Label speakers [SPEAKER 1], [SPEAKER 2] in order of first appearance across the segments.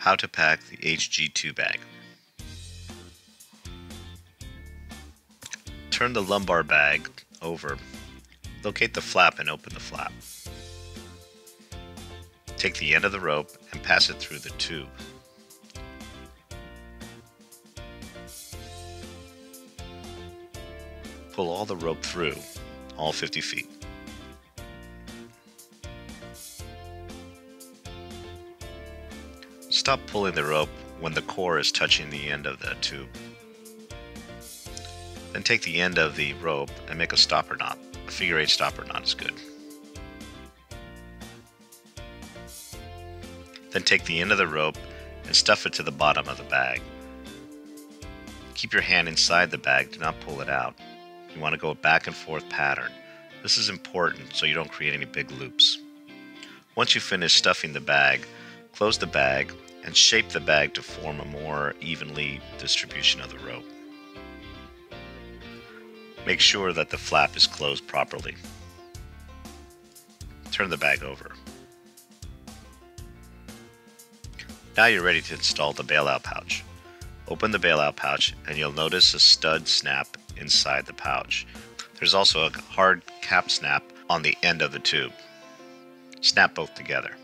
[SPEAKER 1] How to pack the HG2 bag. Turn the lumbar bag over. Locate the flap and open the flap. Take the end of the rope and pass it through the tube. Pull all the rope through, all 50 feet. Stop pulling the rope when the core is touching the end of the tube. Then take the end of the rope and make a stopper knot. A figure eight stopper knot is good. Then take the end of the rope and stuff it to the bottom of the bag. Keep your hand inside the bag, do not pull it out. You want to go a back and forth pattern. This is important so you don't create any big loops. Once you finish stuffing the bag, close the bag and shape the bag to form a more evenly distribution of the rope. Make sure that the flap is closed properly. Turn the bag over. Now you're ready to install the bailout pouch. Open the bailout pouch and you'll notice a stud snap inside the pouch. There's also a hard cap snap on the end of the tube. Snap both together.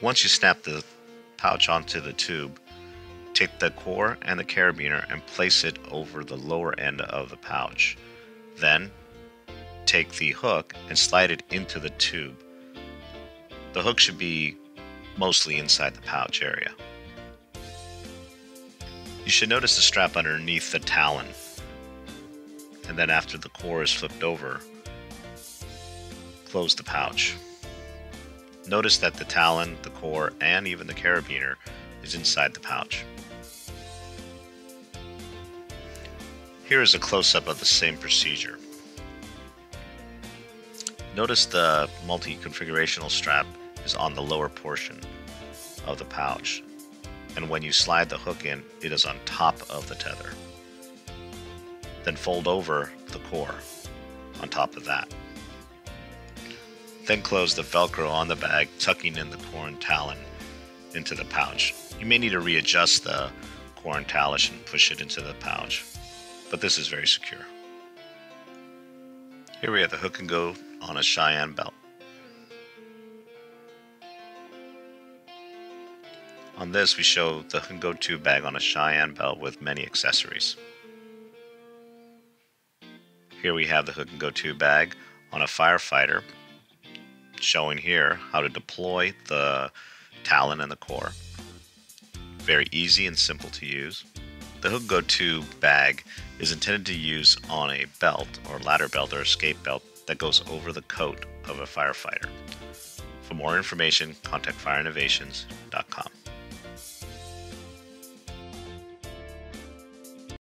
[SPEAKER 1] Once you snap the pouch onto the tube, take the core and the carabiner and place it over the lower end of the pouch. Then, take the hook and slide it into the tube. The hook should be mostly inside the pouch area. You should notice the strap underneath the talon. And then after the core is flipped over, close the pouch. Notice that the talon, the core, and even the carabiner is inside the pouch. Here is a close-up of the same procedure. Notice the multi-configurational strap is on the lower portion of the pouch, and when you slide the hook in, it is on top of the tether. Then fold over the core on top of that. Then close the Velcro on the bag, tucking in the corn talon into the pouch. You may need to readjust the corn talon and push it into the pouch, but this is very secure. Here we have the hook and go on a Cheyenne belt. On this we show the hook and go tube bag on a Cheyenne belt with many accessories. Here we have the hook and go tube bag on a firefighter showing here how to deploy the talon and the core. Very easy and simple to use. The Hook Go 2 bag is intended to use on a belt or ladder belt or escape belt that goes over the coat of a firefighter. For more information, contact fireinnovations.com.